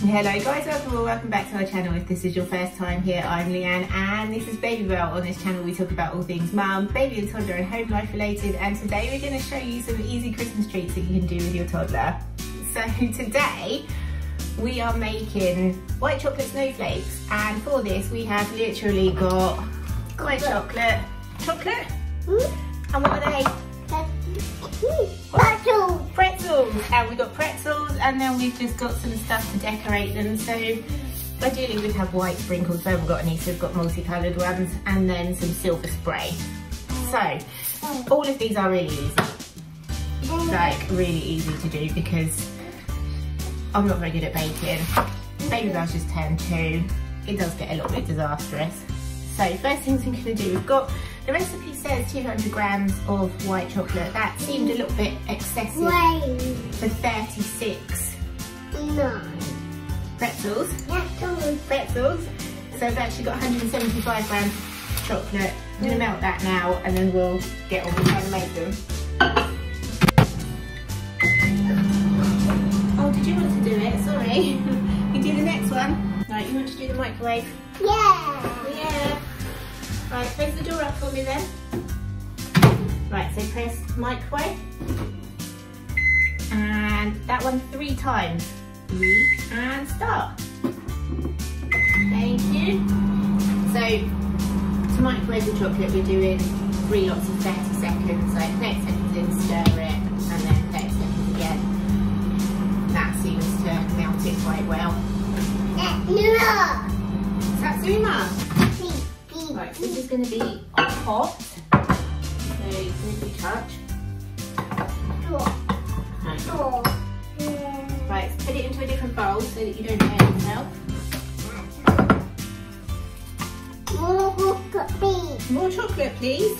Hello guys, welcome or welcome back to our channel. If this is your first time here, I'm Leanne and this is Baby Babybel. On this channel we talk about all things mum, baby and toddler and home life related and today we're going to show you some easy Christmas treats that you can do with your toddler. So today we are making white chocolate snowflakes and for this we have literally got white chocolate, chocolate? Mm. And what are they? Pretzels. Pretzels. Uh, and we've got pretzels and then we've just got some stuff to decorate them. So ideally we'd have white sprinkles, but we haven't got any, so we've got multicoloured ones and then some silver spray. So all of these are really easy. Like really easy to do because I'm not very good at baking. Babybel's just turned two. It does get a little bit disastrous. So first things we're gonna do, we've got the recipe says 200 grams of white chocolate. That seemed a little bit excessive Wait. for 36 No. pretzels. Pretzels. Pretzels. So I've actually got 175 grams of chocolate. I'm gonna melt that now and then we'll get on with trying to make them. Oh, did you want to do it? Sorry. you do the next one. Right, you want to do the microwave? Yeah. Yeah. Right, close the door up for me then. Right, so press microwave. And that one three times. Three, and start. Thank you. So, to microwave the chocolate, we're doing three lots of 30 seconds. Like 30 seconds in, stir it, and then 30 seconds again. That seems to melt it quite well. No. Satsuma. This is going to be hot. So you can touch. Right. Put it into a different bowl so that you don't hurt yourself. More cookies. More chocolate, please.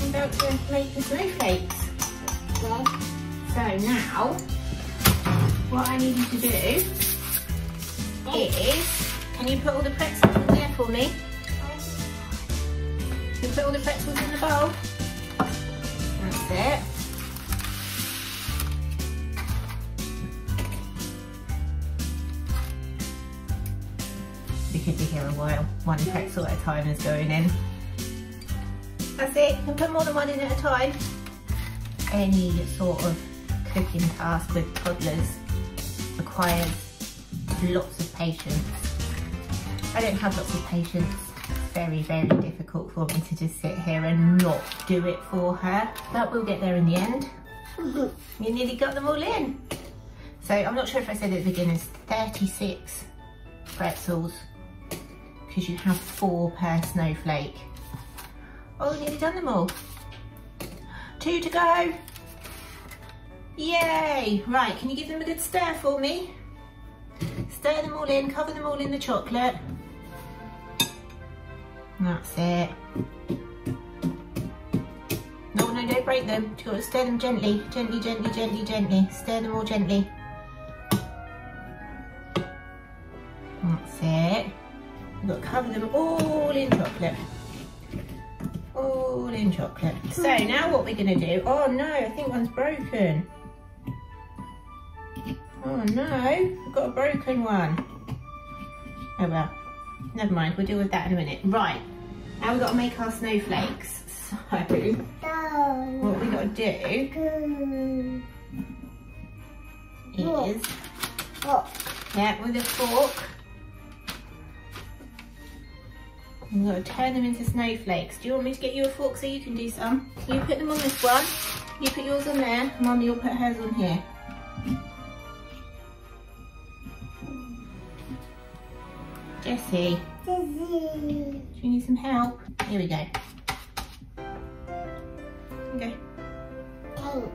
I'm about to make the snowflakes. So now, what I need you to do is, can you put all the pretzels in there for me? You put all the pretzels in the bowl. That's it. You could be here a while. One pretzel at a time is going in. That's it. You can put more than one in at a time. Any sort of cooking task with toddlers requires lots of patience. I don't have lots of patience. Very, very difficult for me to just sit here and not do it for her. But we'll get there in the end. You nearly got them all in. So I'm not sure if I said at the beginning, it's 36 pretzels because you have four per snowflake. Oh, nearly done them all. Two to go. Yay! Right, can you give them a good stir for me? Stir them all in, cover them all in the chocolate. That's it. No, no, don't break them. You've got to stir them gently, gently, gently, gently, gently. Stir them all gently. That's it. You've got to cover them all in chocolate. All in chocolate. So now what we're going to do, oh no, I think one's broken. Oh no, we've got a broken one. Oh well, never mind, we'll deal with that in a minute. Right, now we've got to make our snowflakes. So, what we got to do is, Oh. yeah, with a fork, we've got to turn them into snowflakes. Do you want me to get you a fork so you can do some? You put them on this one, you put yours on there, Mummy will put hers on here. Jessie, do you need some help? Here we go. Okay. Thanks.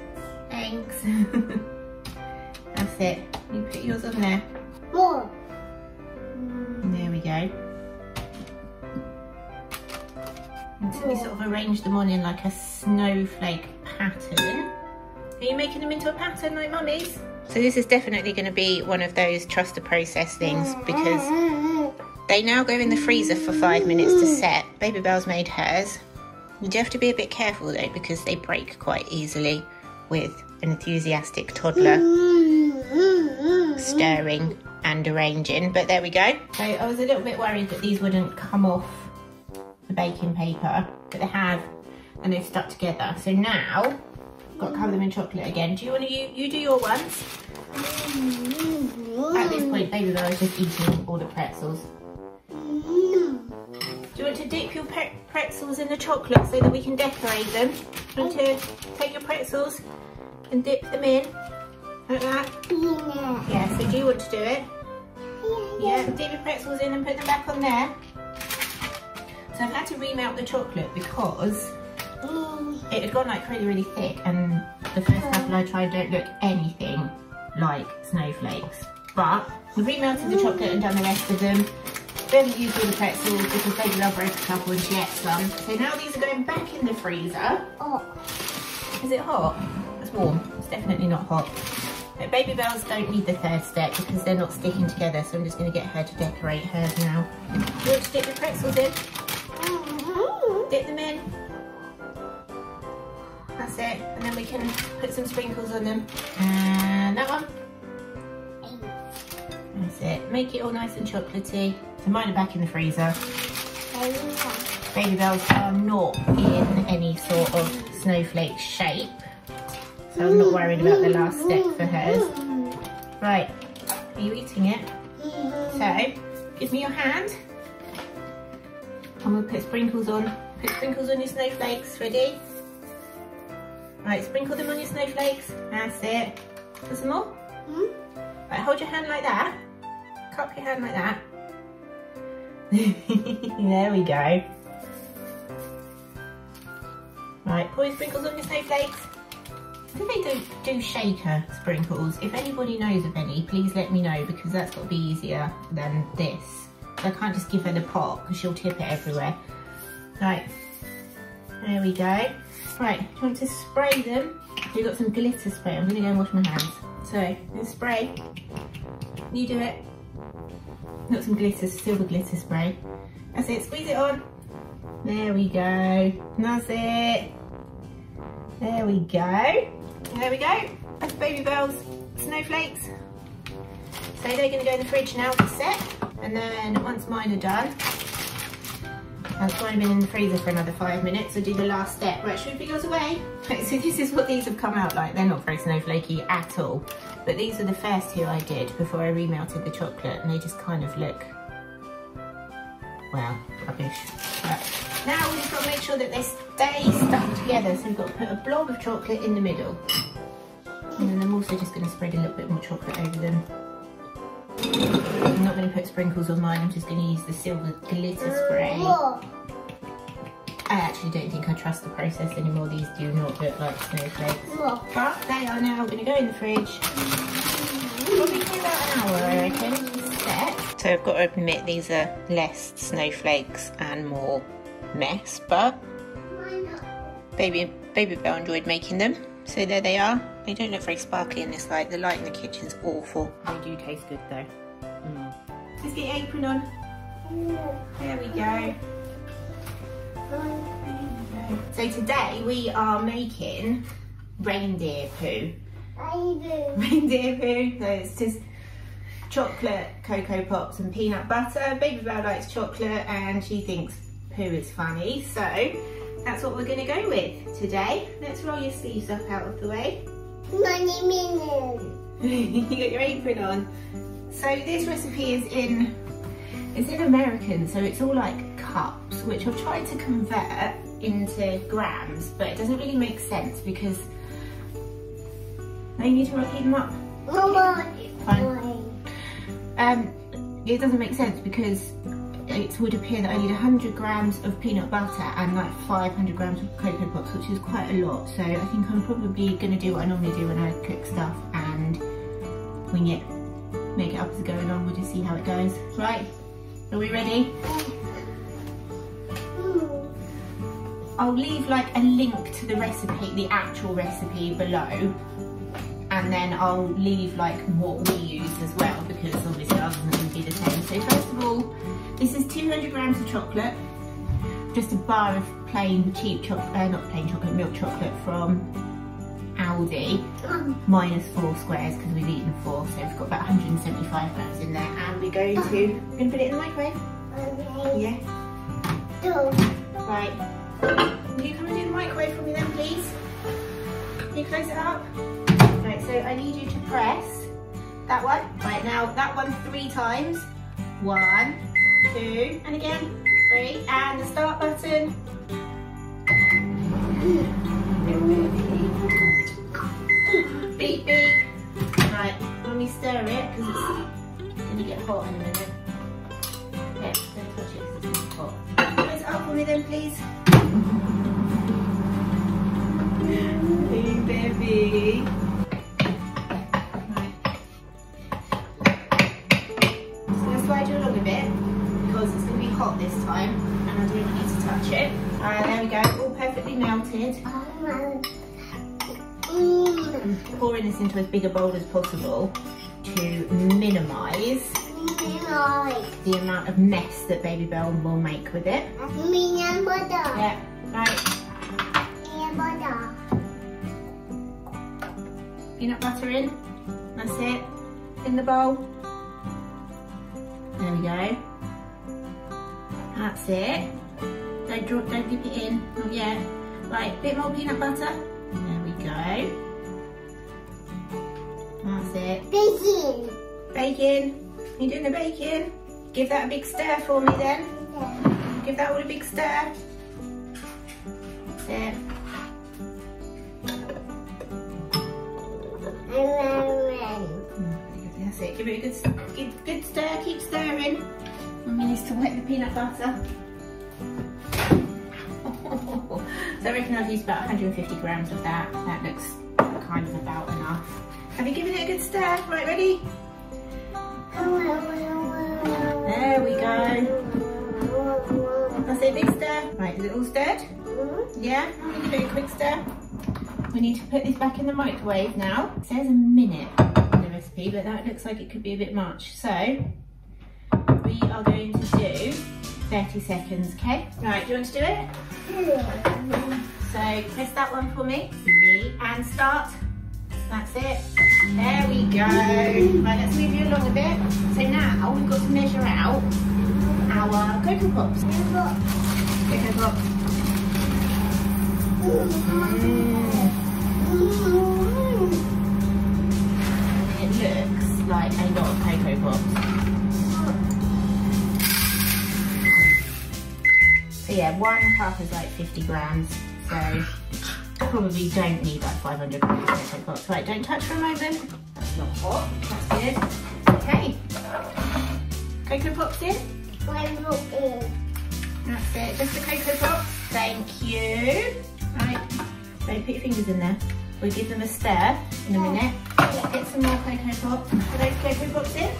Thanks. That's it. You put yours on there. More. There we go. Until we sort of arrange them on in like a snowflake pattern. Are you making them into a pattern like mummy's? So this is definitely going to be one of those trust the process things mm-hmm. because they now go in the freezer for five minutes to set. Babybel's made hers. You do have to be a bit careful though because they break quite easily with an enthusiastic toddler. stirring and arranging, but there we go. So I was a little bit worried that these wouldn't come off the baking paper, but they have, and they've stuck together. So now, I've got to cover them in chocolate again. Do you want to, you, you do your ones? At this point, Babybel is just eating all the pretzels. Do you want to dip your pre pretzels in the chocolate so that we can decorate them? Do you want to take your pretzels and dip them in? Like that? Yeah, so do you want to do it? Yeah, yeah. dip your pretzels in and put them back on there. So I've had to remelt the chocolate because mm. it had gone like really, really thick and the first couple I tried don't look anything like snowflakes. But we've remelted the chocolate and done the rest of them. Used all the pretzels because Baby Love a couple and she ate some. So now these are going back in the freezer. Oh. Is it hot? It's warm. It's definitely not hot. But Babybels don't need the third step because they're not sticking together. So I'm just going to get her to decorate hers now. Do you want to dip the pretzels in? Mm-hmm. Dip them in. That's it. And then we can put some sprinkles on them. And that one. That's it. Make it all nice and chocolatey. So mine are back in the freezer. Oh, Babybels are not in any sort of snowflake shape. So I'm not worried about the last step for hers. Right, are you eating it? Mm-hmm. So, give me your hand. I'm gonna put sprinkles on. Put sprinkles on your snowflakes, ready? Right, sprinkle them on your snowflakes. That's it. Want some more? Mm-hmm. Right, hold your hand like that. Cup your hand like that. there we go. Right, pour your sprinkles on your snowflakes. Think they do, do shaker sprinkles. If anybody knows of any, please let me know because that's got to be easier than this. I can't just give her the pot because she'll tip it everywhere. Right, there we go. Right, do you want to spray them? We've got some glitter spray. I'm going to go and wash my hands. So, spray. You do it. Got some glitter, silver glitter spray. That's it, squeeze it on. There we go. That's it. There we go. There we go. That's Babybel's snowflakes. So they're going to go in the fridge now to set. And then once mine are done, I'll throw them in the freezer for another five minutes. So do the last step. Right, should we yours away? So this is what these have come out like. They're not very snowflakey at all. But these are the first two I did before I remelted the chocolate. And they just kind of look, well, rubbish. But now we've got to make sure that they stay stuck together. So we've got to put a blob of chocolate in the middle. And then I'm also just going to spread a little bit more chocolate over them. I'm not going to put sprinkles on mine, I'm just going to use the silver glitter spray. I actually don't think I trust the process anymore. These do not look like snowflakes. But they are now going to go in the fridge. Probably about an hour, I reckon, set. So I've got to admit these are less snowflakes and more mess, but baby, Babybel enjoyed making them. So there they are. They don't look very sparkly in this light. The light in the kitchen's awful. They do taste good though. Mm. Let's get your apron on. There we go. So today we are making reindeer poo. Reindeer poo. So it's just chocolate, cocoa pops and peanut butter. Babybel likes chocolate and she thinks poo is funny. So that's what we're going to go with today. Let's roll your sleeves up out of the way. Money minute. you got your apron on. So this recipe is in, it's in American, so it's all like cups, which I've tried to convert into grams, but it doesn't really make sense because I need to heat them up. Fine. Um, it doesn't make sense because it would appear that I need 100 grams of peanut butter and like 500 grams of cocoa pops, which is quite a lot. So I think I'm probably going to do what I normally do when I cook stuff and wing it, make it up as it going on. We'll just see how it goes. Right, are we ready? I'll leave like a link to the recipe, the actual recipe below. And then I'll leave like what we use as well because obviously ours isn't to be the same. So first of all, this is 200 grams of chocolate. Just a bar of plain cheap chocolate, uh, not plain chocolate, milk chocolate from Aldi, mm. minus four squares because we've eaten four, so we've got about 175 grams in there. And we're going to, we're going to put it in the microwave. Yeah. Right. Will you come and do the microwave for me then, please? Can you close it up? Right, so I need you to press that one. Right, now that one three times. One, two, and again, three. And the start button. Mm. Stir it because it's going to get hot in a minute. Yeah, don't touch it because it's hot. It up for me then, please. Hey, baby. Right. Going to slide you along a bit because it's going to be hot this time and I don't you to touch it. Alright, there we go, all perfectly melted. Oh, I'm pouring this into as big a bowl as possible to minimise the amount of mess that Babybel will make with it. Yeah, right. Peanut butter in. That's it. In the bowl. There we go. That's it. Don't drop, don't dip it in. Oh, Not yet. Right, bit more peanut butter. There we go. That's it. Bacon. Bacon. You doing the bacon? Give that a big stir for me then. Give that all a big stir. That's it. That's it. Give it a good, good, good stir. Keep stirring. Mummy needs to wet the peanut butter. so I reckon I've used about 150 grams of that. That looks kind of about enough. Have you given it a good stir? Right, ready? There we go. That's it, big stir. Right, is it all stirred? Yeah, I'm gonna do a quick stir. We need to put this back in the microwave now. It says a minute in the recipe, but that looks like it could be a bit much. So, we are going to do 30 seconds, okay? Right, do you want to do it? So, press that one for me. Three, and start. That's it. There we go. Right, let's move you along a bit. So now we've got to measure out our Cocoa Pops. Cocoa Pops. It looks like a lot of Cocoa Pops. So yeah, one cup is like 50 grams. So probably don't need like 500 grams of Cocoa Pops. Right, don't touch for a moment. That's not hot. That's good. Okay. Cocoa Pops in. That's it. Just the Cocoa Pops. Thank you. Right. Don't put your fingers in there. We'll give them a stir in a minute. Get some more Cocoa Pops. Are those Cocoa Pops in?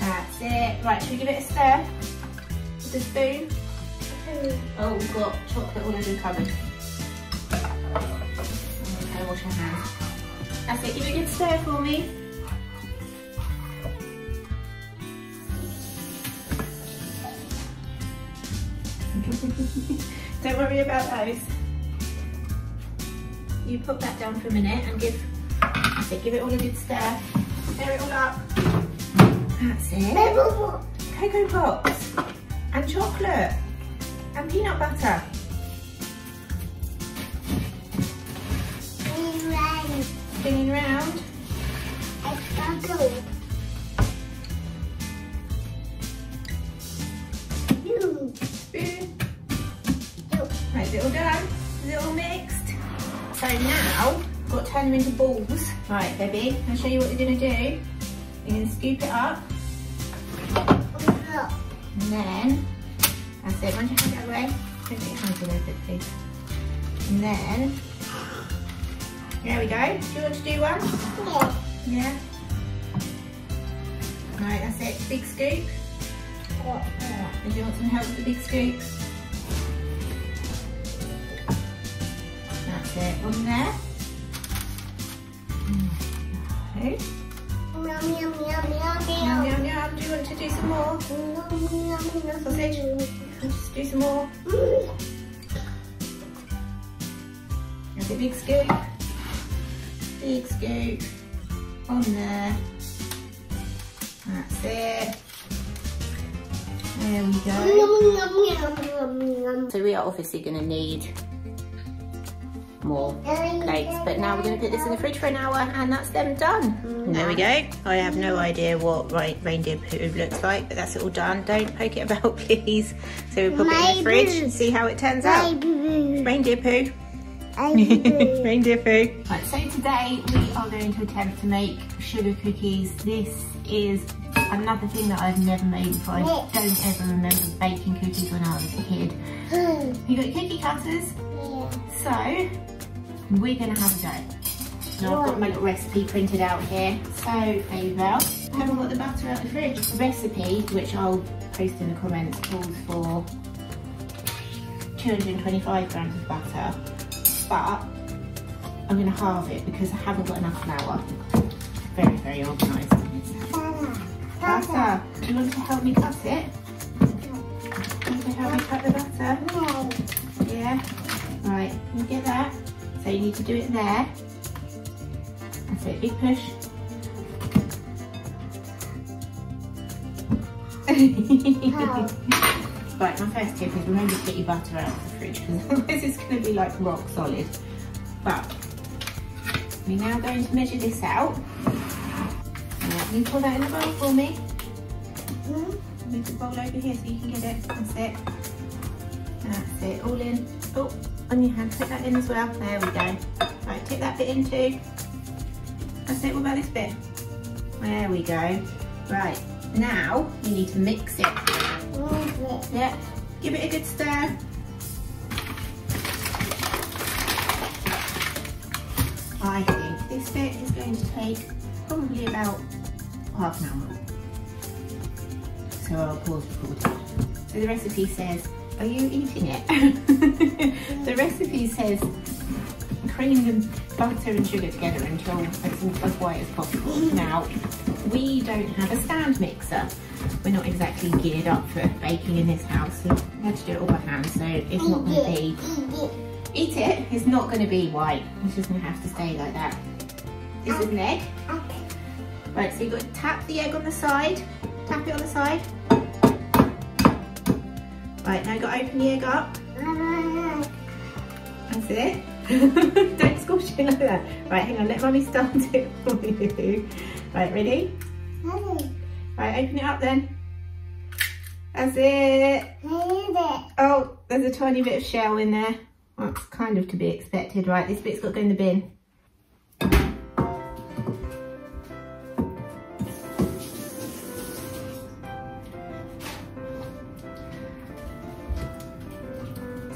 That's it. Right, should we give it a stir? With a spoon? Oh, we've got chocolate all over the cupboard. Okay, wash your hands. That's it. Give it a good stir for me. Don't worry about those. You put that down for a minute and give it, give it all a good stir. Stir it all up. That's it. Cocoa Pops and chocolate and peanut butter. Spinning round. Spoon. Right, is it all done? Is it all mixed? So now, I've got to turn them into balls. Right, baby, I'll show you what you're gonna do. You're gonna scoop it up, and then, that's it, once you hand it away, don't get your hands all over it, please. And then, there we go. Do you want to do one? Yeah. Right, that's it, big scoop. And do you want some help with the big scoop? That's it, on there. Mm, okay. Yum, yum, yum. Do you want to do some more? Sausage? Just do some more. That's a big scoop. Big scoop on there. That's it. There we go. So we are obviously going to need more plates. But now we're going to put this in the fridge for an hour and that's them done. There we go. I have no idea what reindeer poo looks like, but that's it all done. Don't poke it about, please. So we put it in the fridge and see how it turns out. Reindeer poo. Reindeer poo. Right, so today we are going to attempt to make sugar cookies. This is another thing that I've never made before. I don't ever remember baking cookies when I was a kid. You got cookie cutters? So, we're gonna have a go. Now I've got my little recipe printed out here. So, Abel, haven't got the butter out of the fridge. The recipe, which I'll post in the comments, calls for 225 grams of butter, but I'm gonna halve it because I haven't got enough flour. Very, very organised. Butter. Do you want to help me cut it? Do you want to help me cut the butter? No. Yeah? Right, you get that? So you need to do it there. That's it, big push. right, my first tip is remember to get your butter out of the fridge because otherwise it's going to be like rock solid. But we're now going to measure this out. Can you pour that in the bowl for me? Mm -hmm. Move the bowl over here so you can get it. That's it. That's it, all in. Oh, on your hand, put that in as well. There we go. Right, take that bit in too. That's it, what about this bit? There we go. Right, now you need to mix it. Yeah, give it a good stir. I think this bit is going to take probably about half an hour. So I'll pause recording. So the recipe says are you eating it? the recipe says cream the butter and sugar together until it's as white as possible. Now, we don't have a stand mixer. We're not exactly geared up for baking in this house. So we had to do it all by hand, so it's not going to be... Eat it. It's not going to be white. It's just going to have to stay like that. This is an egg. Right, so you've got to tap the egg on the side. Tap it on the side. Right, now got to open the egg up. That's it. Don't squash it like that. Right, hang on, let mummy start it for you. Right, ready? Right, open it up then. That's it. Oh, there's a tiny bit of shell in there. That's kind of to be expected. Right, this bit's got to go in the bin.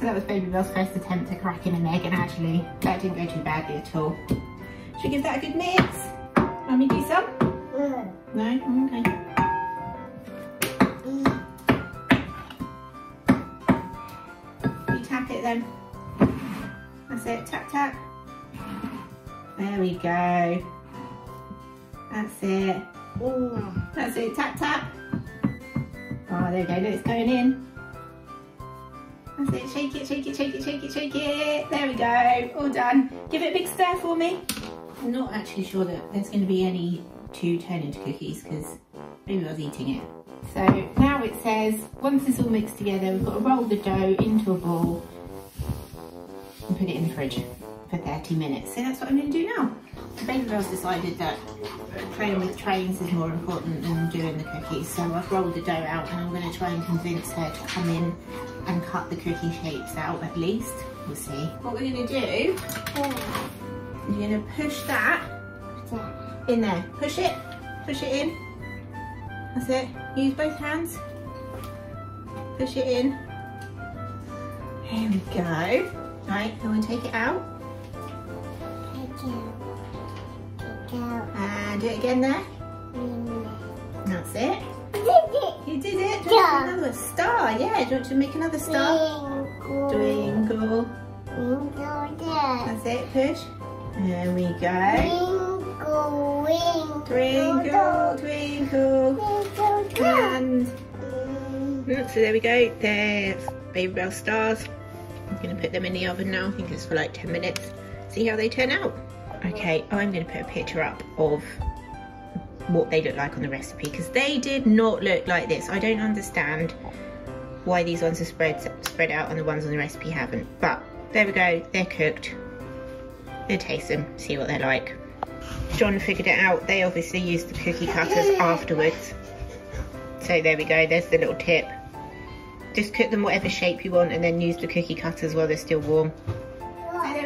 So that was Babybel's first attempt at cracking an egg and actually that didn't go too badly at all. Should we give that a good mix? Let me do some? Mm. No? Okay. You tap it then. That's it, tap tap. There we go. That's it. Mm. That's it, tap tap. Oh, there we go, look, it's going in. That's it, shake it, shake it, shake it, shake it, shake it. There we go, all done. Give it a big stir for me. I'm not actually sure that there's going to be any to turn into cookies because maybe I was eating it. So now it says, once it's all mixed together, we've got to roll the dough into a ball and put it in the fridge for 30 minutes. So that's what I'm going to do now. Babybel's decided that playing with trains is more important than doing the cookies. So I've rolled the dough out and I'm going to try and convince her to come in and cut the cookie shapes out at least. We'll see. What we're going to do, you're going to push that in there. Push it, push it in. That's it. Use both hands. Push it in. Here we go. Right, and take it out. And uh, do it again there. Mm. That's it. You did it. Do you want another star? Yeah. Do you want to make another star? Twinkle. Twinkle. That's it. Push. There we go. Twinkle. Twinkle. Twinkle. And so there we go. There's Babybel stars. I'm going to put them in the oven now. I think it's for like 10 minutes. see how they turn out. Okay, I'm going to put a picture up of what they look like on the recipe because they did not look like this. I don't understand why these ones are spread spread out and the ones on the recipe haven't. But there we go, they're cooked. We'll taste them, see what they're like. John figured it out. They obviously used the cookie cutters afterwards. So there we go, there's the little tip. Just cook them whatever shape you want and then use the cookie cutters while they're still warm.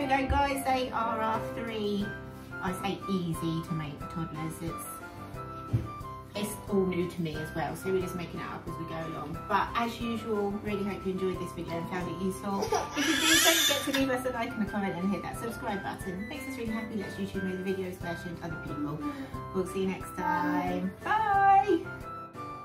Go guys, they are our three, I say easy to make for toddlers. It's it's all new to me as well, so we're just making it up as we go along. But as usual, really hope you enjoyed this video and found it useful. If you do, don't forget to leave us a like and a comment and hit that subscribe button. Makes us really happy, lets YouTube know the videos shared to other people. We'll see you next time. Bye!